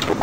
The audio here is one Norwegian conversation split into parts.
you.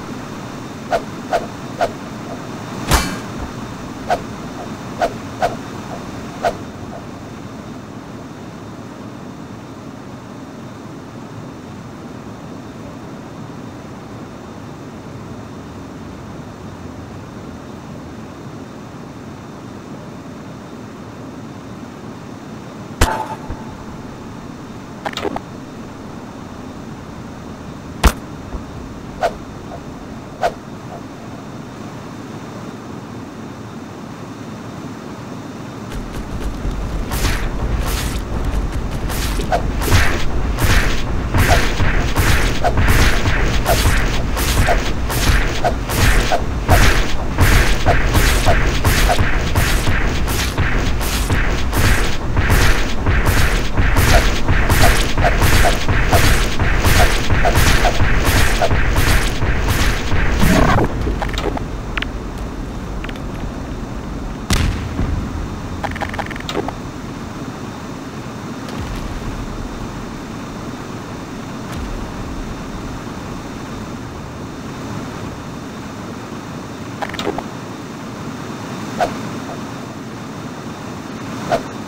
you.